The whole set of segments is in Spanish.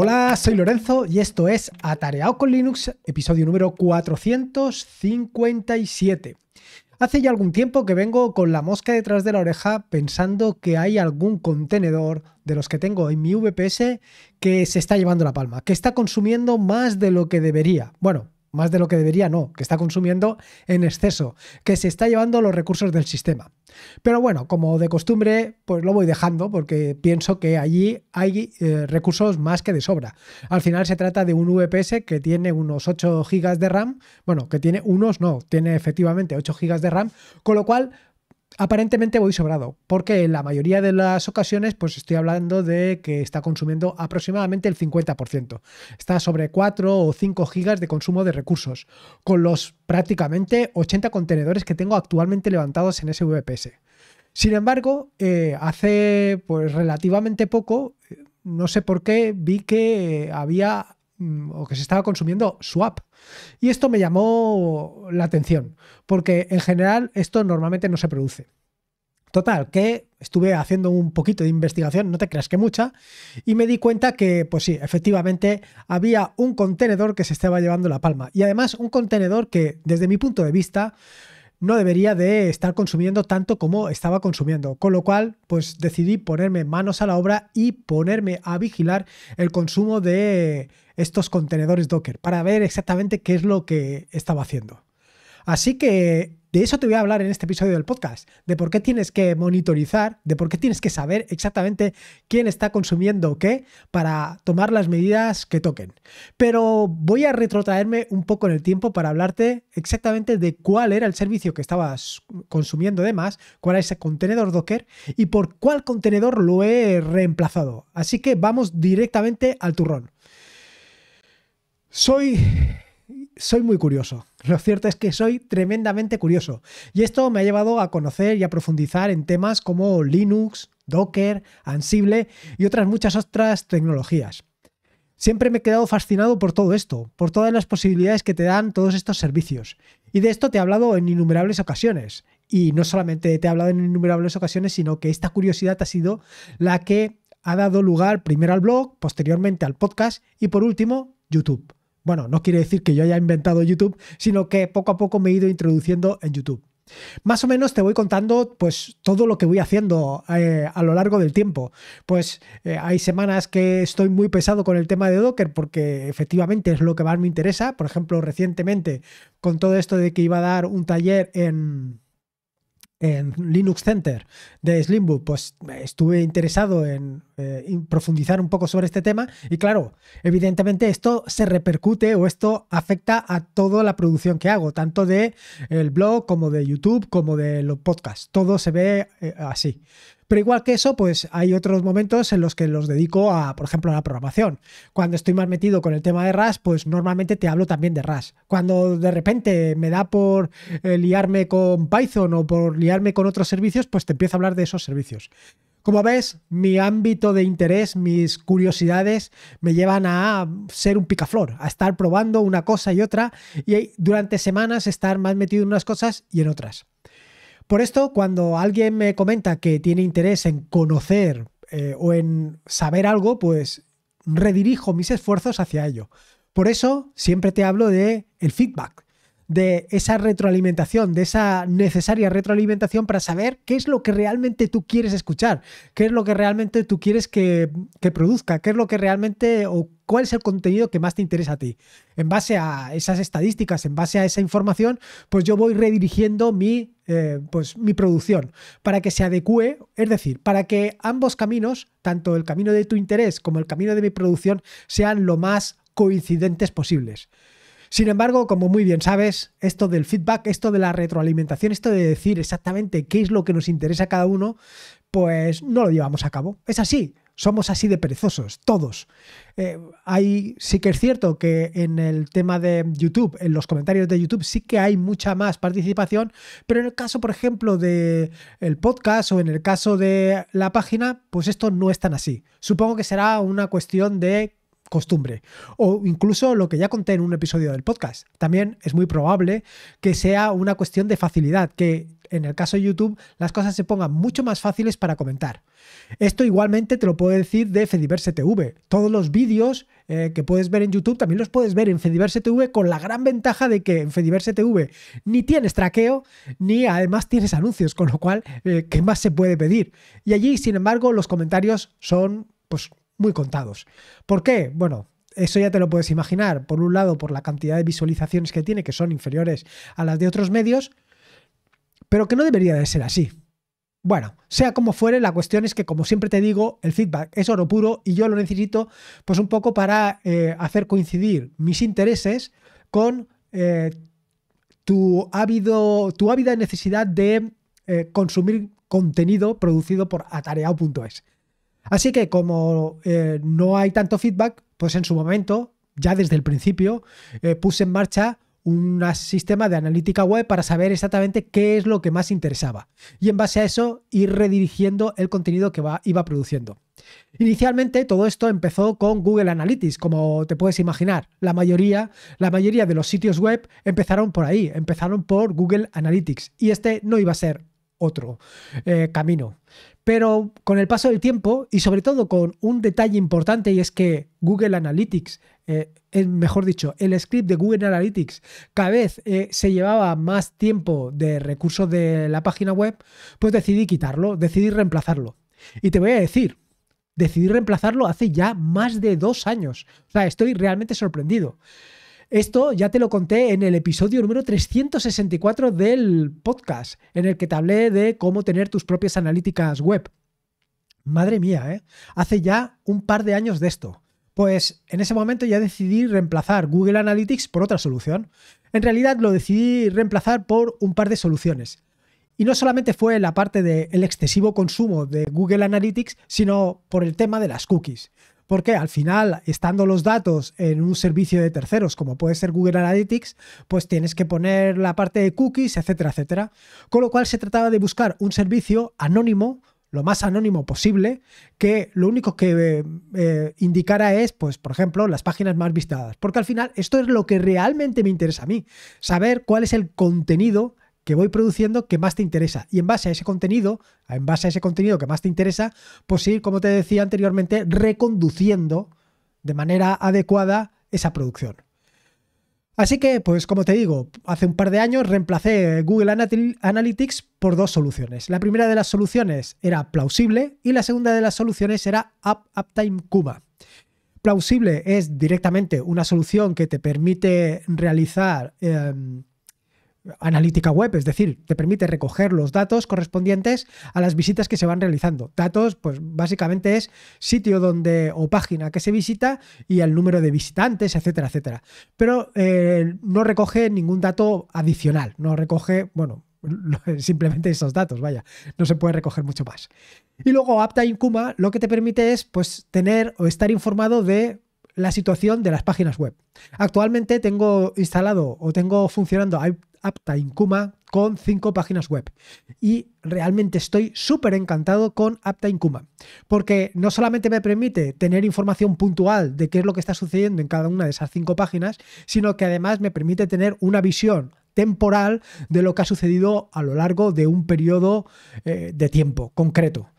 Hola, soy Lorenzo y esto es Atareado con Linux, episodio número 457. Hace ya algún tiempo que vengo con la mosca detrás de la oreja pensando que hay algún contenedor de los que tengo en mi VPS que se está llevando la palma, que está consumiendo más de lo que debería. Bueno, más de lo que debería, no, que está consumiendo en exceso, que se está llevando los recursos del sistema. Pero bueno, como de costumbre, pues lo voy dejando porque pienso que allí hay eh, recursos más que de sobra. Al final se trata de un VPS que tiene unos 8 GB de RAM, bueno, que tiene unos, no, tiene efectivamente 8 GB de RAM, con lo cual aparentemente voy sobrado, porque en la mayoría de las ocasiones pues estoy hablando de que está consumiendo aproximadamente el 50%. Está sobre 4 o 5 gigas de consumo de recursos, con los prácticamente 80 contenedores que tengo actualmente levantados en ese VPS. Sin embargo, eh, hace pues relativamente poco, no sé por qué, vi que había o que se estaba consumiendo swap. Y esto me llamó la atención, porque en general esto normalmente no se produce. Total, que estuve haciendo un poquito de investigación, no te creas que mucha, y me di cuenta que, pues sí, efectivamente había un contenedor que se estaba llevando la palma. Y además un contenedor que, desde mi punto de vista, no debería de estar consumiendo tanto como estaba consumiendo. Con lo cual, pues decidí ponerme manos a la obra y ponerme a vigilar el consumo de estos contenedores Docker para ver exactamente qué es lo que estaba haciendo. Así que de eso te voy a hablar en este episodio del podcast, de por qué tienes que monitorizar, de por qué tienes que saber exactamente quién está consumiendo qué para tomar las medidas que toquen. Pero voy a retrotraerme un poco en el tiempo para hablarte exactamente de cuál era el servicio que estabas consumiendo de más, cuál es ese contenedor Docker y por cuál contenedor lo he reemplazado. Así que vamos directamente al turrón. Soy soy muy curioso. Lo cierto es que soy tremendamente curioso. Y esto me ha llevado a conocer y a profundizar en temas como Linux, Docker, Ansible y otras muchas otras tecnologías. Siempre me he quedado fascinado por todo esto, por todas las posibilidades que te dan todos estos servicios. Y de esto te he hablado en innumerables ocasiones. Y no solamente te he hablado en innumerables ocasiones, sino que esta curiosidad ha sido la que ha dado lugar primero al blog, posteriormente al podcast y por último YouTube. Bueno, no quiere decir que yo haya inventado YouTube, sino que poco a poco me he ido introduciendo en YouTube. Más o menos te voy contando pues todo lo que voy haciendo eh, a lo largo del tiempo. Pues eh, hay semanas que estoy muy pesado con el tema de Docker porque efectivamente es lo que más me interesa. Por ejemplo, recientemente con todo esto de que iba a dar un taller en en Linux Center de Slimbook, pues estuve interesado en, eh, profundizar un poco sobre este tema y claro, evidentemente esto se repercute o esto afecta a toda la producción que hago, tanto de el blog como de YouTube como de los podcasts, todo se ve eh, así. Pero igual que eso, pues hay otros momentos en los que los dedico a, por ejemplo, a la programación. Cuando estoy más metido con el tema de RAS, pues normalmente te hablo también de RAS. Cuando de repente me da por eh, liarme con Python o por liarme con otros servicios, pues te empiezo a hablar de esos servicios. Como ves, mi ámbito de interés, mis curiosidades me llevan a ser un picaflor, a estar probando una cosa y otra y durante semanas estar más metido en unas cosas y en otras. Por esto, cuando alguien me comenta que tiene interés en conocer eh, o en saber algo, pues redirijo mis esfuerzos hacia ello. Por eso siempre te hablo de el feedback, de esa retroalimentación, de esa necesaria retroalimentación para saber qué es lo que realmente tú quieres escuchar, qué es lo que realmente tú quieres que, que produzca, qué es lo que realmente o cuál es el contenido que más te interesa a ti. En base a esas estadísticas, en base a esa información, pues yo voy redirigiendo mi, eh, pues, mi producción para que se adecue, es decir, para que ambos caminos, tanto el camino de tu interés como el camino de mi producción, sean lo más coincidentes posibles. Sin embargo, como muy bien sabes, esto del feedback, esto de la retroalimentación, esto de decir exactamente qué es lo que nos interesa a cada uno, pues no lo llevamos a cabo. Es así, somos así de perezosos, todos. Eh, hay, sí que es cierto que en el tema de YouTube, en los comentarios de YouTube, sí que hay mucha más participación, pero en el caso, por ejemplo, de el podcast o en el caso de la página, pues esto no es tan así. Supongo que será una cuestión de costumbre. O incluso lo que ya conté en un episodio del podcast. También es muy probable que sea una cuestión de facilidad, que en el caso de YouTube, las cosas se pongan mucho más fáciles para comentar. Esto igualmente te lo puedo decir de Fediverse TV. Todos los vídeos eh, que puedes ver en YouTube también los puedes ver en Fediverse TV con la gran ventaja de que en Fediverse TV ni tienes traqueo ni además tienes anuncios, con lo cual, eh, ¿qué más se puede pedir? Y allí, sin embargo, los comentarios son pues muy contados. ¿Por qué? Bueno, eso ya te lo puedes imaginar. Por un lado, por la cantidad de visualizaciones que tiene, que son inferiores a las de otros medios, pero que no debería de ser así. Bueno, sea como fuere, la cuestión es que, como siempre te digo, el feedback es oro puro y yo lo necesito, pues un poco para eh, hacer coincidir mis intereses con eh, tu, ávido, tu ávida necesidad de eh, consumir contenido producido por atareado.es. Así que como no hay tanto feedback, pues en su momento, ya desde el principio, puse en marcha un sistema de analítica web para saber exactamente qué es lo que más interesaba y en base a eso ir redirigiendo el contenido que va, iba produciendo. Inicialmente todo esto empezó con Google Analytics, como te puedes imaginar. La mayoría, la mayoría de los sitios web empezaron por ahí, empezaron por Google Analytics y este no iba a ser otro eh, camino. Pero con el paso del tiempo y sobre todo con un detalle importante y es que Google Analytics eh, mejor dicho, el script de Google Analytics cada vez eh, se llevaba más tiempo de recursos de la página web, pues decidí quitarlo, decidí reemplazarlo. Y te voy a decir, decidí reemplazarlo hace ya más de dos años. O sea, estoy realmente sorprendido. Esto ya te lo conté en el episodio número 364 del podcast, en el que te hablé de cómo tener tus propias analíticas web. Madre mía, ¿eh? Hace ya un par de años de esto. Pues en ese momento ya decidí reemplazar Google Analytics por otra solución. En realidad lo decidí reemplazar por un par de soluciones. Y no solamente fue la parte del excesivo consumo de Google Analytics, sino por el tema de las cookies. Porque al final, estando los datos en un servicio de terceros, como puede ser Google Analytics, pues tienes que poner la parte de cookies, etcétera, etcétera. Con lo cual se trataba de buscar un servicio anónimo lo más anónimo posible, que lo único que eh, indicara es, pues, por ejemplo, las páginas más visitadas. Porque al final esto es lo que realmente me interesa a mí, saber cuál es el contenido que voy produciendo que más te interesa. Y en base a ese contenido, en base a ese contenido que más te interesa, pues ir, como te decía anteriormente, reconduciendo de manera adecuada esa producción. Así que, pues como te digo, hace un par de años reemplacé Google Analytics por dos soluciones. La primera de las soluciones era Plausible y la segunda de las soluciones era Uptime Kuma. Plausible es directamente una solución que te permite realizar em, analítica web, es decir, te permite recoger los datos correspondientes a las visitas que se van realizando. Datos, pues básicamente es sitio donde o página que se visita y el número de visitantes, etcétera, etcétera. Pero eh, no recoge ningún dato adicional, no recoge, bueno, simplemente esos datos, vaya, no se puede recoger mucho más. Y luego Uptime Kuma lo que te permite es pues tener o estar informado de la situación de las páginas web. Actualmente tengo instalado o tengo funcionando Uptime Kuma con cinco páginas web. Y realmente estoy súper encantado con Uptime Kuma, porque no solamente me permite tener información puntual de qué es lo que está sucediendo en cada una de esas cinco páginas, sino que además me permite tener una visión temporal de lo que ha sucedido a lo largo de un periodo eh, de tiempo concreto.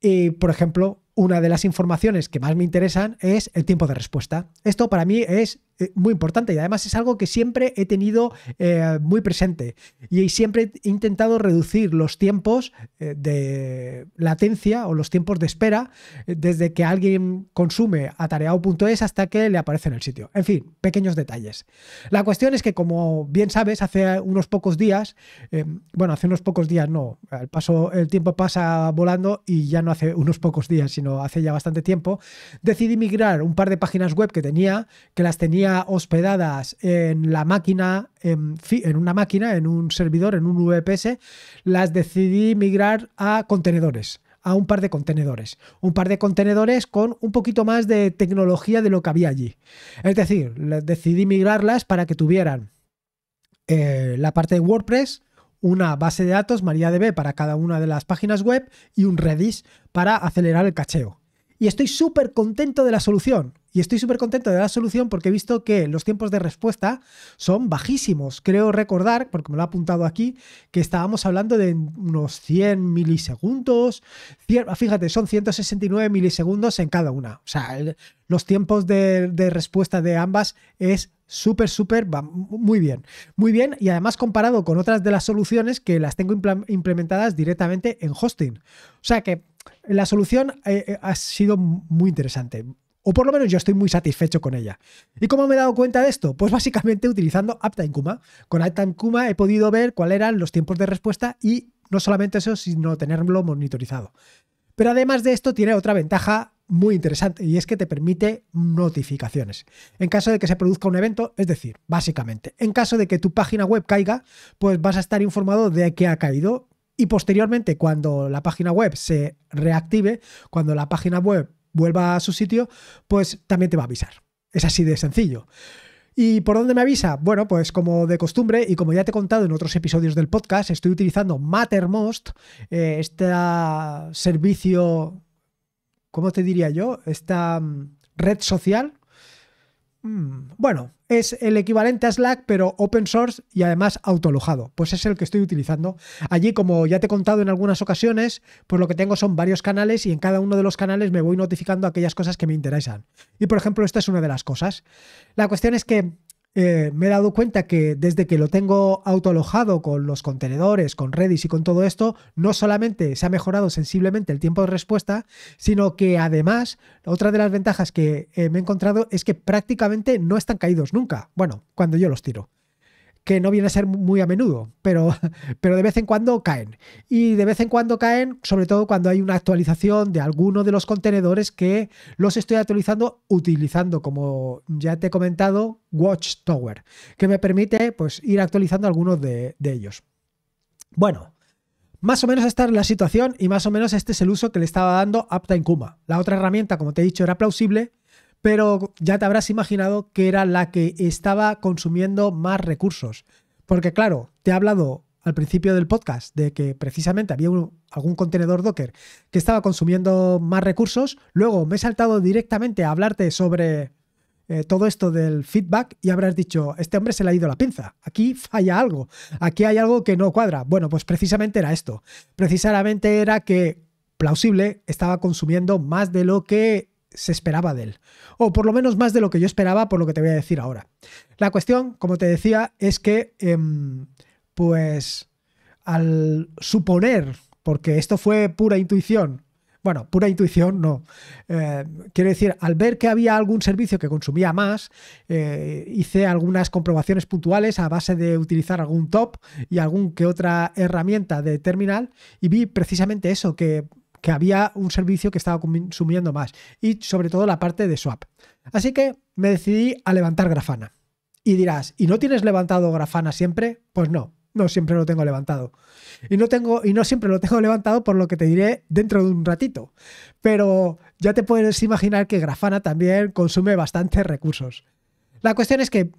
Y, por ejemplo, una de las informaciones que más me interesan es el tiempo de respuesta. Esto para mí es eh, muy importante y además es algo que siempre he tenido eh, muy presente y siempre he intentado reducir los tiempos eh, de latencia o los tiempos de espera desde que alguien consume atareado.es hasta que le aparece en el sitio. En fin, pequeños detalles. La cuestión es que como bien sabes, hace unos pocos días, bueno, hace unos pocos días no, el, paso, el tiempo pasa volando y ya no hace unos pocos días, sino hace ya bastante tiempo, decidí migrar un par de páginas web que tenía, que las tenía hospedadas en la máquina, en, una máquina, en un servidor, en un VPS, las decidí migrar a contenedores a un par de contenedores. Un par de contenedores con un poquito más de tecnología de lo que había allí. Es decir, decidí migrarlas para que tuvieran eh, la parte de WordPress, una base de datos MariaDB para cada una de las páginas web y un Redis para acelerar el cacheo. Y estoy súper contento de la solución. Y estoy súper contento de la solución porque he visto que los tiempos de respuesta son bajísimos. Creo recordar, porque me lo ha apuntado aquí, que estábamos hablando de unos 100 milisegundos. Fíjate, son 169 milisegundos en cada una. O sea, los tiempos de, de respuesta de ambas es súper, súper, muy bien. Muy bien y además comparado con otras de las soluciones que las tengo implementadas directamente en hosting. O sea que la solución eh, eh, ha sido muy interesante. O por lo menos yo estoy muy satisfecho con ella. ¿Y cómo me he dado cuenta de esto? Pues básicamente utilizando Uptime Kuma. Con Uptime Kuma he podido ver cuáles eran los tiempos de respuesta y no solamente eso, sino tenerlo monitorizado. Pero además de esto tiene otra ventaja muy interesante y es que te permite notificaciones. En caso de que se produzca un evento, es decir, básicamente, en caso de que tu página web caiga, pues vas a estar informado de que ha caído y posteriormente cuando la página web se reactive, cuando la página web vuelva a su sitio, pues también te va a avisar. Es así de sencillo. ¿Y por dónde me avisa? Bueno, pues como de costumbre y como ya te he contado en otros episodios del podcast, estoy utilizando Mattermost, eh, este servicio, ¿cómo te diría yo? Esta mm, red social Mm, bueno, es el equivalente a Slack, pero open source y además autolojado. Pues es el que estoy utilizando. Allí, como ya te he contado en algunas ocasiones, pues lo que tengo son varios canales y en cada uno de los canales me voy notificando aquellas cosas que me interesan. Y por ejemplo, esta es una de las cosas. La cuestión es que eh, me he dado cuenta que desde que lo tengo autoalojado con los contenedores, con Redis y con todo esto, no solamente se ha mejorado sensiblemente el tiempo de respuesta, sino que además, otra de las ventajas que eh, me he encontrado es que prácticamente no están caídos nunca. Bueno, cuando yo los tiro que no viene a ser muy a menudo, pero, pero de vez en cuando caen. Y de vez en cuando caen, sobre todo cuando hay una actualización de alguno de los contenedores que los estoy actualizando utilizando, como ya te he comentado, Watchtower, que me permite pues, ir actualizando algunos de, ellos. Bueno, más o menos esta es la situación y más o menos este es el uso que le estaba dando Uptime Kuma. La otra herramienta, como te he dicho, era plausible pero ya te habrás imaginado que era la que estaba consumiendo más recursos. Porque claro, te he hablado al principio del podcast de que precisamente había algún contenedor Docker que estaba consumiendo más recursos, luego me he saltado directamente a hablarte sobre eh, todo esto del feedback y habrás dicho, este hombre se le ha ido la pinza, aquí falla algo, aquí hay algo que no cuadra. Bueno, pues precisamente era esto, precisamente era que plausible estaba consumiendo más de lo que se esperaba de él. O por lo menos más de lo que yo esperaba por lo que te voy a decir ahora. La cuestión, como te decía, es que, em, pues, al suponer, porque esto fue pura intuición, bueno, pura intuición no. Eh, quiero decir, al ver que había algún servicio que consumía más, eh, hice algunas comprobaciones puntuales a base de utilizar algún top y algún que otra herramienta de terminal y vi precisamente eso, que que había un servicio que estaba consumiendo más y sobre todo la parte de swap. Así que me decidí a levantar Grafana. Y dirás, ¿y no tienes levantado Grafana siempre? Pues no, no siempre lo tengo levantado. Y no, tengo, y no siempre lo tengo levantado por lo que te diré dentro de un ratito. Pero ya te puedes imaginar que Grafana también consume bastantes recursos. La cuestión es que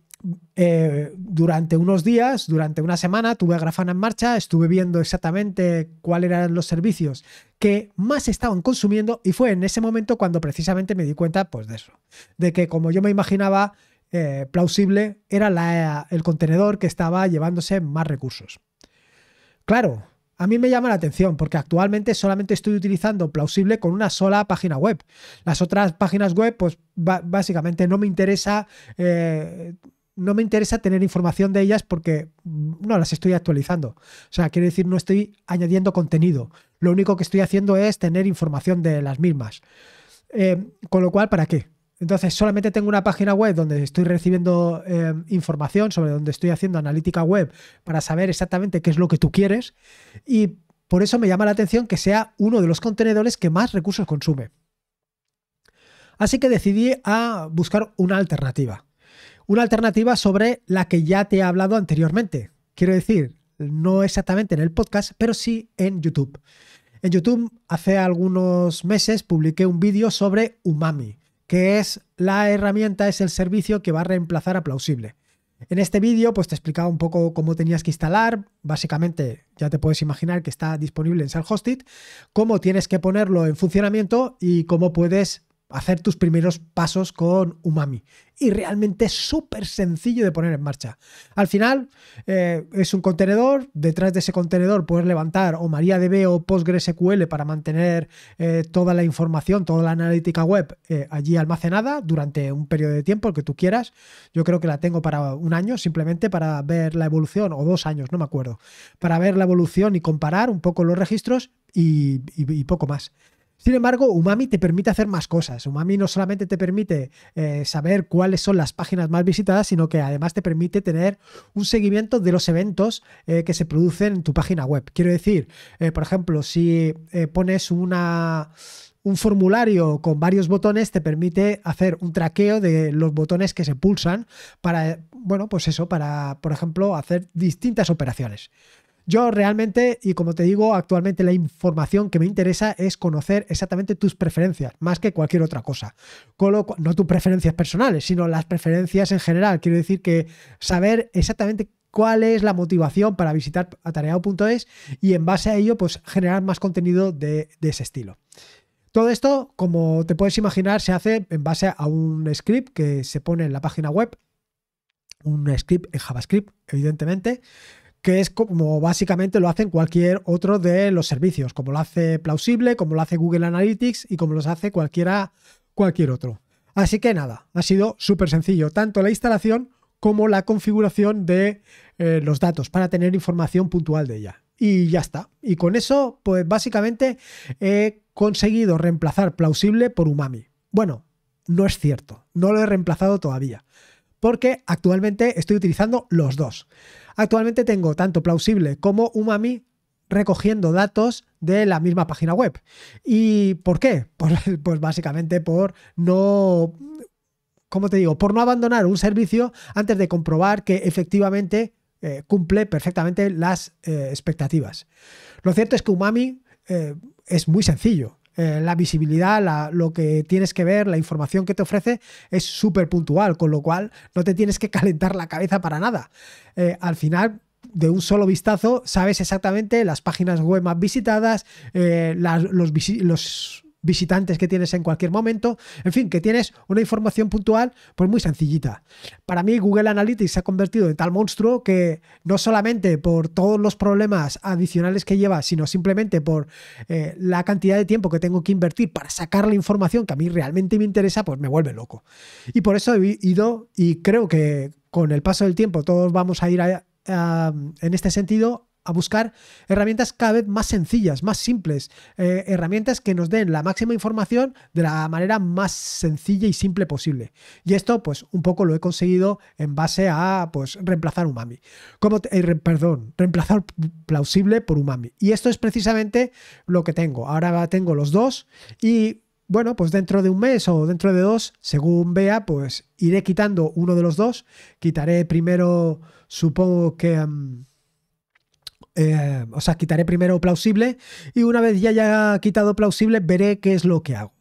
eh, durante unos días, durante una semana, tuve Grafana en marcha, estuve viendo exactamente cuáles eran los servicios que más estaban consumiendo y fue en ese momento cuando precisamente me di cuenta pues de eso, de que como yo me imaginaba eh, plausible era el contenedor que estaba llevándose más recursos. Claro, a mí me llama la atención porque actualmente solamente estoy utilizando plausible con una sola página web. Las otras páginas web, pues básicamente no me interesa eh, no me interesa tener información de ellas porque no las estoy actualizando. O sea, quiere decir, no estoy añadiendo contenido. Lo único que estoy haciendo es tener información de las mismas. Eh, con lo cual, ¿para qué? Entonces, solamente tengo una página web donde estoy recibiendo eh, información sobre donde estoy haciendo analítica web para saber exactamente qué es lo que tú quieres. Y por eso me llama la atención que sea uno de los contenedores que más recursos consume. Así que decidí a buscar una alternativa una alternativa sobre la que ya te he hablado anteriormente. Quiero decir, no exactamente en el podcast, pero sí en YouTube. En YouTube hace algunos meses publiqué un vídeo sobre Umami, que es la herramienta, es el servicio que va a reemplazar a Plausible. En este vídeo pues te explicaba un poco cómo tenías que instalar, básicamente ya te puedes imaginar que está disponible en Self-Hosted, cómo tienes que ponerlo en funcionamiento y cómo puedes hacer tus primeros pasos con Umami. Y realmente es súper sencillo de poner en marcha. Al final eh, es un contenedor, detrás de ese contenedor puedes levantar o MariaDB o PostgreSQL para mantener eh, toda la información, toda la analítica web eh, allí almacenada durante un periodo de tiempo, el que tú quieras. Yo creo que la tengo para un año, simplemente para ver la evolución, o dos años, no me acuerdo, para ver la evolución y comparar un poco los registros y poco más. Sin embargo, Umami te permite hacer más cosas. Umami no solamente te permite eh, saber cuáles son las páginas más visitadas, sino que además te permite tener un seguimiento de los eventos eh, que se producen en tu página web. Quiero decir, eh, por ejemplo, si pones una un formulario con varios botones te permite hacer un traqueo de los botones que se pulsan para, bueno, pues eso, para, por ejemplo, hacer distintas operaciones. Yo realmente, y como te digo, actualmente la información que me interesa es conocer exactamente tus preferencias, más que cualquier otra cosa. no tus preferencias personales, sino las preferencias en general. Quiero decir que saber exactamente cuál es la motivación para visitar atareado.es y en base a ello, pues generar más contenido de, de ese estilo. Todo esto, como te puedes imaginar, se hace en base a un script que se pone en la página web, un script en JavaScript, evidentemente, que es como básicamente lo hacen cualquier otro de los servicios, como lo hace Plausible, como lo hace Google Analytics y como los hace cualquiera, cualquier otro. Así que nada, ha sido súper sencillo, tanto la instalación como la configuración de eh, los datos para tener información puntual de ella. Y ya está. Y con eso, pues básicamente he conseguido reemplazar Plausible por Umami. Bueno, no es cierto, no lo he reemplazado todavía, porque actualmente estoy utilizando los dos. Actualmente tengo tanto Plausible como Umami recogiendo datos de la misma página web. ¿Y por qué? Pues, básicamente por no ¿cómo te digo? Por no abandonar un servicio antes de comprobar que efectivamente eh, cumple perfectamente las eh, expectativas. Lo cierto es que Umami eh, es muy sencillo. Eh, la visibilidad, lo que tienes que ver, la información que te ofrece es súper puntual, con lo cual no te tienes que calentar la cabeza para nada. Eh, al final, de un solo vistazo, sabes exactamente las páginas web más visitadas, eh, los, los visitantes que tienes en cualquier momento, en fin, que tienes una información puntual pues muy sencillita. Para mí Google Analytics se ha convertido en tal monstruo que no solamente por todos los problemas adicionales que lleva, sino simplemente por eh, la cantidad de tiempo que tengo que invertir para sacar la información que a mí realmente me interesa, pues me vuelve loco. Y por eso he ido y creo que con el paso del tiempo todos vamos a ir en este sentido a buscar herramientas cada vez más sencillas, más simples, eh, herramientas que nos den la máxima información de la manera más sencilla y simple posible. Y esto, pues, un poco lo he conseguido en base a, pues, reemplazar Umami. Como, eh, perdón, reemplazar plausible por Umami. Y esto es precisamente lo que tengo. Ahora tengo los dos y bueno, pues dentro de un mes o dentro de dos, según vea, pues iré quitando uno de los dos. Quitaré primero, supongo que... Eh, o sea, quitaré primero plausible y una vez ya haya quitado plausible veré qué es lo que hago.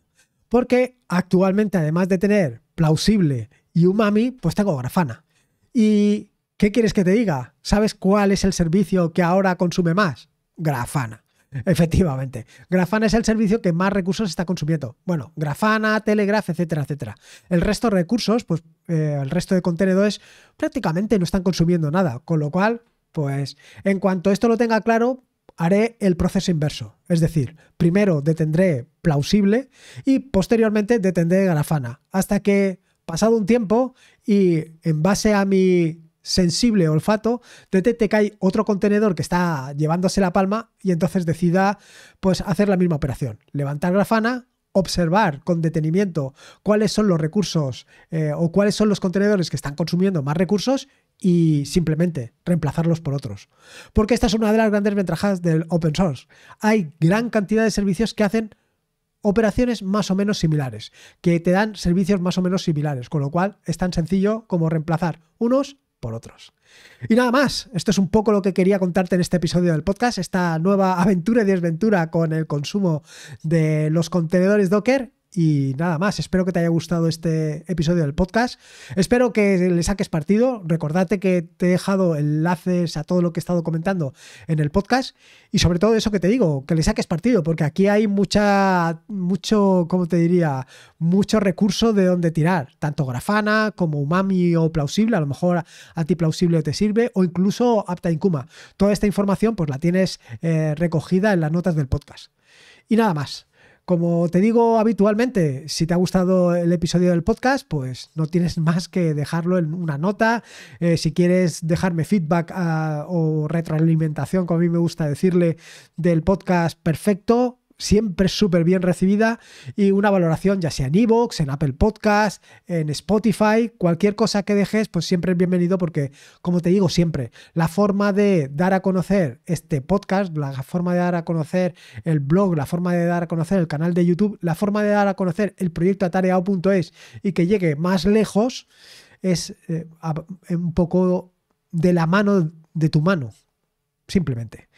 Porque actualmente, además de tener plausible y umami, pues tengo grafana. ¿Y qué quieres que te diga? ¿Sabes cuál es el servicio que ahora consume más? Grafana. Efectivamente. Grafana es el servicio que más recursos está consumiendo. Bueno, Grafana, Telegraph, etcétera, etcétera. El resto de recursos, pues eh, el resto de contenedores prácticamente no están consumiendo nada. Con lo cual, pues en cuanto esto lo tenga claro, haré el proceso inverso. Es decir, primero detendré plausible y posteriormente detendré grafana. Hasta que, pasado un tiempo y en base a mi sensible olfato, detecte que hay otro contenedor que está llevándose la palma y entonces decida pues hacer la misma operación. Levantar grafana, observar con detenimiento cuáles son los recursos eh, o cuáles son los contenedores que están consumiendo más recursos y simplemente reemplazarlos por otros. Porque esta es una de las grandes ventajas del open source. Hay gran cantidad de servicios que hacen operaciones más o menos similares, que te dan servicios más o menos similares, con lo cual es tan sencillo como reemplazar unos por otros. Y nada más, esto es un poco lo que quería contarte en este episodio del podcast, esta nueva aventura y desventura con el consumo de los contenedores Docker Y nada más, espero que te haya gustado este episodio del podcast. Espero que le saques partido. Recordate que te he dejado enlaces a todo lo que he estado comentando en el podcast. Y sobre todo eso que te digo, que le saques partido, porque aquí hay mucha, mucho, ¿cómo te diría? Mucho recurso de donde tirar. Tanto grafana como umami o plausible. A lo mejor antiplausible te sirve. O incluso apta incuma. Toda esta información pues la tienes eh, recogida en las notas del podcast. Y nada más. Como te digo habitualmente, si te ha gustado el episodio del podcast, pues no tienes más que dejarlo en una nota. Eh, si quieres dejarme feedback ah, o retroalimentación, como a mí me gusta decirle, del podcast, perfecto siempre súper bien recibida y una valoración ya sea en iVoox, en Apple Podcast, en Spotify, cualquier cosa que dejes, pues siempre es bienvenido porque, como te digo siempre, la forma de dar a conocer este podcast, la forma de dar a conocer el blog, la forma de dar a conocer el canal de YouTube, la forma de dar a conocer el proyecto atareado.es y que llegue más lejos es eh, un poco de la mano de tu mano, simplemente.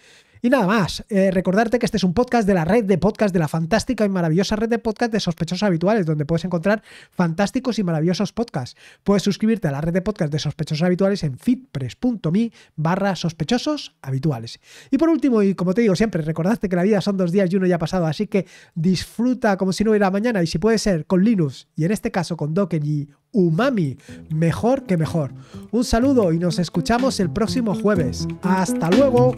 Y nada más, eh, recordarte que este es un podcast de la red de podcast, de la fantástica y maravillosa red de podcast de sospechosos habituales, donde puedes encontrar fantásticos y maravillosos podcasts. Puedes suscribirte a la red de podcast de sospechosos habituales en fitpress.me barra sospechosos habituales. Y por último, y como te digo siempre, recordarte que la vida son dos días y uno ya ha pasado, así que disfruta como si no hubiera mañana y si puede ser con Linux y en este caso con Docker y Umami, mejor que mejor. Un saludo y nos escuchamos el próximo jueves. Hasta luego.